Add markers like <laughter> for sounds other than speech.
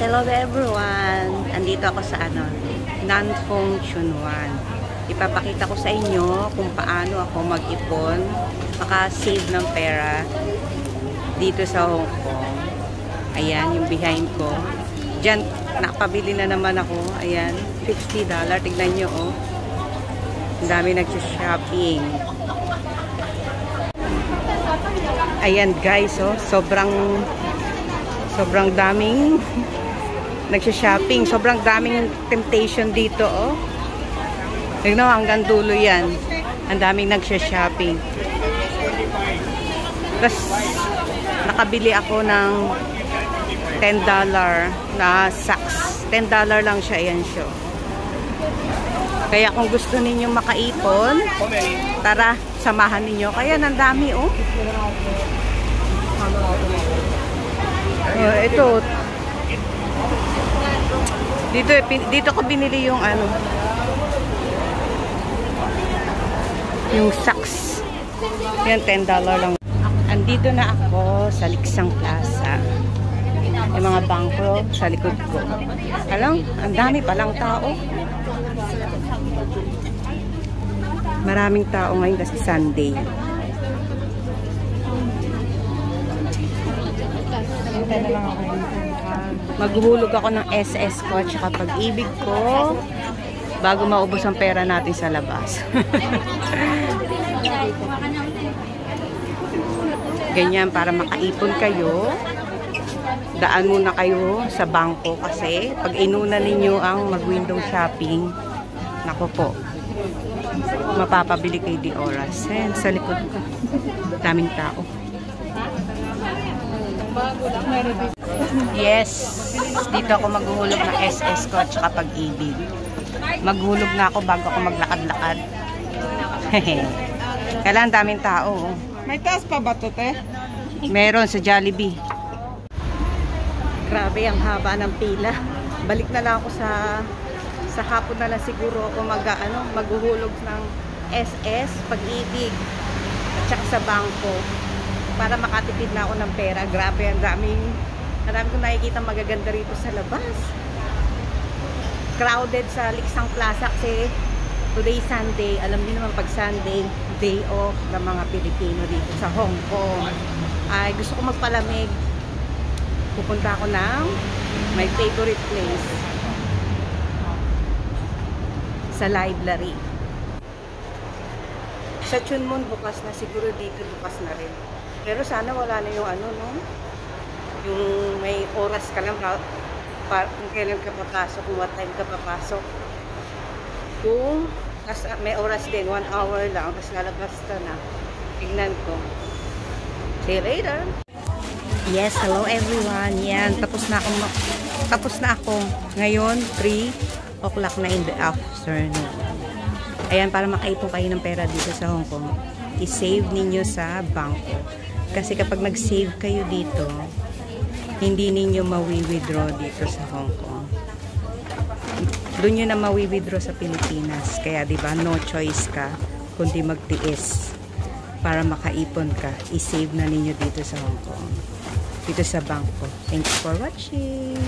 Hello everyone! Andito ako sa ano, Nanfong Chunwan. Ipapakita ko sa inyo kung paano ako mag-ipon, maka-save ng pera dito sa Hong Kong. Ayan, yung behind ko. Diyan, nakapabili na naman ako. Ayan, $50. Tignan nyo, oh. Ang dami nagsha-shopping. Ayan, guys, oh. Sobrang sobrang daming nagsha-shopping. Sobrang daming temptation dito, oh. Tignan mo, hanggang dulo yan. Ang daming nagsha-shopping. Tapos, nakabili ako ng $10 na socks. $10 lang siya, ayan siya. Kaya kung gusto ninyo makaipon, tara, samahan ninyo. Kaya ang dami, oh. Oh, ito. Dito dito ko binili yung ano. Yung socks. Yan $10 lang. Andito na ako sa Liksang Plaza. Yung mga bangko sa likod ko. Alam, ang dami palang tao. Maraming tao ngayon kasi Sunday. Maghuhulog ako ng SS ko at saka pag-ibig ko bago maubos ang pera natin sa labas. <laughs> Ganyan para makaipon kayo. Daan muna kayo sa bangko kasi pag inuna ninyo ang mag-window shopping, nako po, mapapabili kayo di oras. Ayan, sa likod ko. Daming tao. Yes, dito ako maghuhulog ng SS ko at saka pag-ibig. Maghulog na ako bago ako maglakad-lakad. <laughs> Kailangan daming tao. May taas pa ba to, te? Meron sa Jollibee. Grabe ang haba ng pila. Balik na lang ako sa sa hapon na lang siguro ako mag ano, maghuhulog ng SS, pag-ibig at saka sa bangko para makatipid na ako ng pera. Grabe, ang daming ang kong nakikita magaganda rito sa labas. Crowded sa Liksang Plaza kasi today Sunday. Alam niyo naman pag Sunday, day off ng mga Pilipino dito sa Hong Kong. Ay, gusto ko magpalamig. Pupunta ako ng my favorite place sa library. Sa Chunmun bukas na siguro dito bukas na rin. Pero sana wala na yung ano no. Yung may oras ka lang para kung kailan ka papasok, kung what time ka papasok. Kung tas, may oras din, one hour lang, tapos lalabas ka na. Tignan ko. See you later! Yes, hello everyone. Yan, tapos na ako. Tapos na ako. Ngayon, 3 o'clock na in the afternoon. Ayan, para makaipon kayo ng pera dito sa Hong Kong, i-save ninyo sa bangko. Kasi kapag nag-save kayo dito, hindi ninyo mawi-withdraw dito sa Hong Kong. Doon nyo na mawi-withdraw sa Pilipinas. Kaya, ba, no choice ka kundi magtiis para makaipon ka. I-save na ninyo dito sa Hong Kong. Dito sa bangko. Thanks for watching.